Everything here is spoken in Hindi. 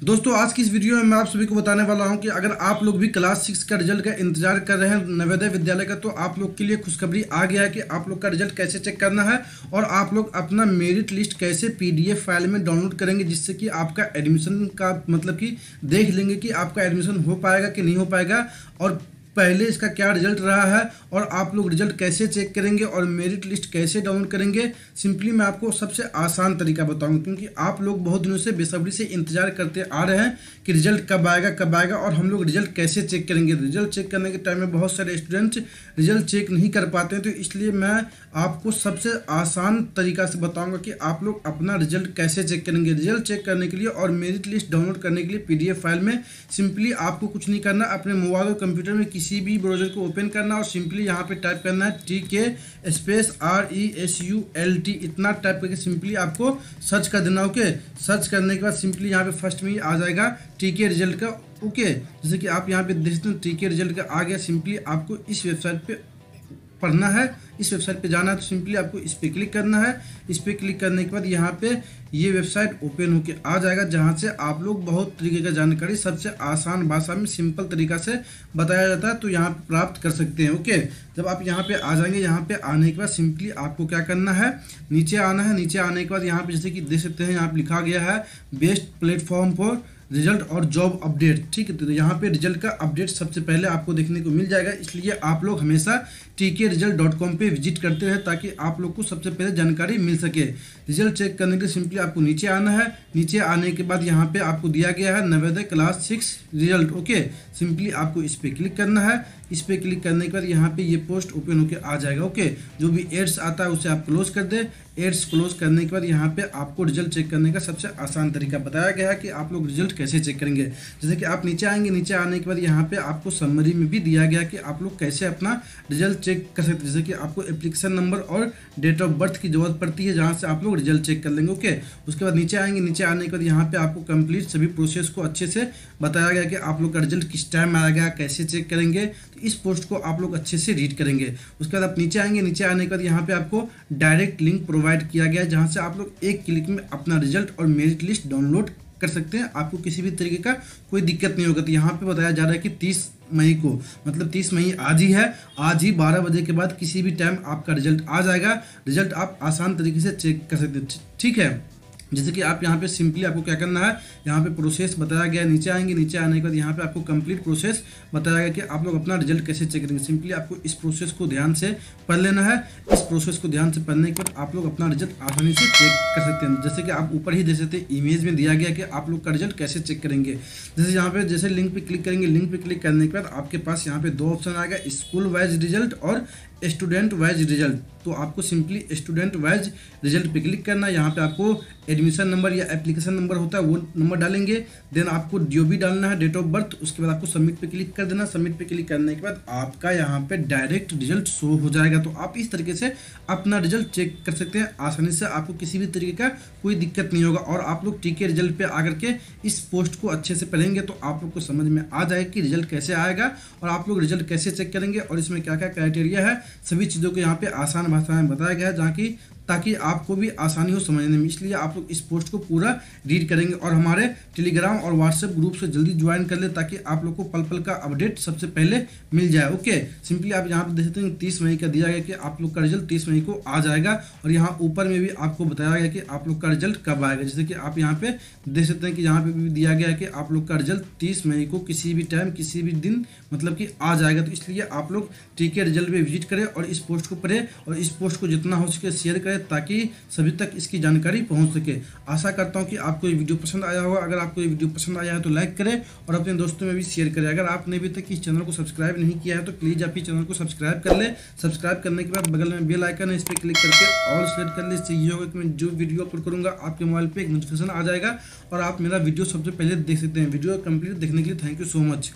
दोस्तों, आज की इस वीडियो में मैं आप सभी को बताने वाला हूँ कि अगर आप लोग भी क्लास सिक्स का रिज़ल्ट का इंतज़ार कर रहे हैं नवोदय विद्यालय का तो आप लोग के लिए खुशखबरी आ गया है कि आप लोग का रिज़ल्ट कैसे चेक करना है और आप लोग अपना मेरिट लिस्ट कैसे पीडीएफ फ़ाइल में डाउनलोड करेंगे जिससे कि आपका एडमिशन का मतलब कि देख लेंगे कि आपका एडमिशन हो पाएगा कि नहीं हो पाएगा। और पहले इसका क्या रिज़ल्ट रहा है और आप लोग रिज़ल्ट कैसे चेक करेंगे और मेरिट लिस्ट कैसे डाउनलोड करेंगे सिंपली मैं आपको सबसे आसान तरीका बताऊँगा क्योंकि आप लोग बहुत दिनों से बेसब्री से इंतज़ार करते आ रहे हैं कि रिज़ल्ट कब आएगा कब आएगा और हम लोग रिज़ल्ट कैसे चेक करेंगे। रिज़ल्ट चेक करने के टाइम में बहुत सारे स्टूडेंट्स रिज़ल्ट चेक नहीं कर पाते हैं तो इसलिए मैं आपको सबसे आसान तरीका से बताऊँगा कि आप लोग अपना रिज़ल्ट कैसे चेक करेंगे। रिज़ल्ट चेक करने के लिए और मेरिट लिस्ट डाउनलोड करने के लिए पीडीएफ फ़ाइल में सिंपली आपको कुछ नहीं करना, अपने मोबाइल और कंप्यूटर में किसी भी ब्राउज़र को ओपन करना और सिंपली यहाँ पे टाइप करना है T K space R E S U L T इतना टाइप करके सिंपली आपको सर्च कर देना ओके सर्च करने के बाद सिंपली यहाँ पे फ़र्स्ट में आ जाएगा टी के रिज़ल्ट का ओके जैसे कि आप यहाँ पे देख सकते हैं टी के रिज़ल्ट का आ गया सिंपली आपको इस वेबसाइट पे पढ़ना है, इस वेबसाइट पे जाना है तो सिंपली आपको इस पर क्लिक करना है। इस पर क्लिक करने के बाद यहाँ पे ये वेबसाइट ओपन होके आ जाएगा, जहाँ से आप लोग बहुत तरीके का जानकारी सबसे आसान भाषा में सिंपल तरीका से बताया जाता है तो यहाँ प्राप्त कर सकते हैं ओके जब आप यहाँ पे आ जाएँगे, यहाँ पे आने के बाद सिंपली आपको क्या करना है? नीचे आना है, नीचे आने के बाद यहाँ पे जैसे कि देख सकते हैं, यहाँ पर लिखा गया है बेस्ट प्लेटफॉर्म फॉर रिज़ल्ट और जॉब अपडेट, ठीक है? तो यहाँ पे रिज़ल्ट का अपडेट सबसे पहले आपको देखने को मिल जाएगा। इसलिए आप लोग हमेशा T K result dot com पर विज़िट करते रहे ताकि आप लोग को सबसे पहले जानकारी मिल सके। रिज़ल्ट चेक करने के लिए सिंपली आपको नीचे आना है। नीचे आने के बाद यहाँ पे आपको दिया गया है Navodaya class six result okay simply आपको इस पर क्लिक करना है। इस पर क्लिक करने के बाद यहाँ पे ये पोस्ट ओपन होकर आ जाएगा ओके जो भी एड्स आता है उसे आप क्लोज कर दें। एड्स क्लोज करने के बाद यहाँ पे आपको रिज़ल्ट चेक करने का सबसे आसान तरीका बताया गया है कि आप लोग रिज़ल्ट कैसे चेक करेंगे? जैसे कि आप नीचे आएँगे, नीचे आने के बाद यहाँ पे आपको समरी में भी दिया गया कि आप लोग कैसे अपना रिज़ल्ट चेक कर सकते जैसे कि आपको एप्लीकेशन नंबर और डेट ऑफ़ बर्थ की ज़रूरत पड़ती है, जहाँ से आप लोग रिज़ल्ट चेक कर लेंगे ओके उसके बाद नीचे आएँगे, नीचे आने के बाद यहाँ पे आपको कंप्लीट सभी प्रोसेस को अच्छे से बताया गया कि आप लोग का रिज़ल्ट किस टाइम में आएगा कैसे चेक करेंगे? तो इस पोस्ट को आप लोग अच्छे से रीड करेंगे। उसके बाद आप नीचे आएँगे, नीचे आने के बाद यहाँ पे आपको डायरेक्ट लिंक प्रोवाइड किया गया है जहाँ से आप लोग एक क्लिक में अपना रिज़ल्ट और मेरिट लिस्ट डाउनलोड कर सकते हैं। आपको किसी भी तरीके का कोई दिक्कत नहीं होगा। तो यहाँ पे बताया जा रहा है कि तीस मई को मतलब तीस मई आज ही है। आज ही बारह बजे के बाद किसी भी टाइम आपका रिज़ल्ट आ जाएगा। रिज़ल्ट आप आसान तरीके से चेक कर सकते हैं। ठीक है? जैसे कि आप यहाँ पे सिंपली आपको क्या करना है, यहाँ पे प्रोसेस बताया गया, नीचे आएँगे, नीचे आने के बाद यहाँ पे आपको कंप्लीट प्रोसेस बताया गया कि आप लोग अपना रिज़ल्ट कैसे चेक करेंगे। सिंपली आपको इस प्रोसेस को ध्यान से पढ़ लेना है। इस प्रोसेस को ध्यान से पढ़ने के बाद आप लोग अपना रिज़ल्ट आसानी से चेक कर सकते हैं। जैसे कि आप ऊपर ही दे सकते इमेज में दिया गया कि आप लोग का रिज़ल्ट कैसे चेक करेंगे। जैसे यहाँ पे, जैसे लिंक पे क्लिक करेंगे लिंक पे क्लिक करने के बाद आपके पास यहाँ पे दो ऑप्शन आएगा स्कूल वाइज रिज़ल्ट और स्टूडेंट वाइज रिज़ल्ट तो आपको सिंपली स्टूडेंट वाइज रिज़ल्ट पे क्लिक करना यहाँ पे आपको एडमिशन नंबर या एप्लीकेशन नंबर होता है, वो नंबर डालेंगे। देन आपको डी भी डालना है डेट ऑफ़ बर्थ उसके बाद आपको सबमिट पे क्लिक कर देना। सबमिट पे क्लिक करने के बाद आपका यहाँ पे डायरेक्ट रिज़ल्ट शो हो जाएगा। तो आप इस तरीके से अपना रिज़ल्ट चेक कर सकते हैं। आसानी से आपको किसी भी तरीके का कोई दिक्कत नहीं होगा। और आप लोग टीके रिज़ल्ट पे आकर के इस पोस्ट को अच्छे से पढ़ेंगे तो आप लोग को समझ में आ जाएगा कि रिज़ल्ट कैसे आएगा और आप लोग रिज़ल्ट कैसे चेक करेंगे और इसमें क्या क्या क्राइटेरिया है। सभी चीज़ों को यहाँ पे आसान भाषा में बताया गया है जहाँ की ताकि आपको भी आसानी हो समझने में। इसलिए आप लोग इस पोस्ट को पूरा रीड करेंगे और हमारे टेलीग्राम और व्हाट्सएप ग्रुप से जल्दी ज्वाइन कर ले ताकि आप लोग को पल पल का अपडेट सबसे पहले मिल जाए ओके सिंपली आप यहाँ पर देख सकते हैं तीस मई का दिया गया कि आप लोग का रिज़ल्ट तीस मई को आ जाएगा और यहाँ ऊपर में भी आपको बताया गया कि आप लोग का रिज़ल्ट कब आएगा। जैसे कि आप यहाँ पे देख सकते हैं कि यहाँ पे भी दिया गया है कि आप लोग का रिज़ल्ट तीस मई को किसी भी टाइम किसी भी दिन मतलब कि आ जाएगा। तो इसलिए आप लोग टीके रिज़ल्ट पे विज़िट करें और इस पोस्ट को पढ़ें और इस पोस्ट को जितना हो सके शेयर करें ताकि सभी तक इसकी जानकारी पहुँच सके। आशा करता हूँ कि आपको ये वीडियो पसंद आया होगा। अगर आपको ये वीडियो पसंद आया है तो लाइक करें और अपने दोस्तों में भी शेयर करें। अगर आपने अभी तक इस चैनल को सब्सक्राइब नहीं किया है तो प्लीज़ आप इस चैनल को सब्सक्राइब कर ले। सब्सक्राइब करने के बाद बगल में बेल आइकन है, इस पर क्लिक करके ऑल सेलेक्ट कर ले। इससे ये होगा कि मैं जो वीडियो अपलोड करूँगा, आपके मोबाइल पर एक नोटिफिकेशन आ जाएगा और आप मेरा वीडियो सबसे पहले देख सकते हैं। वीडियो कंप्लीट देखने के लिए थैंक यू सो मच।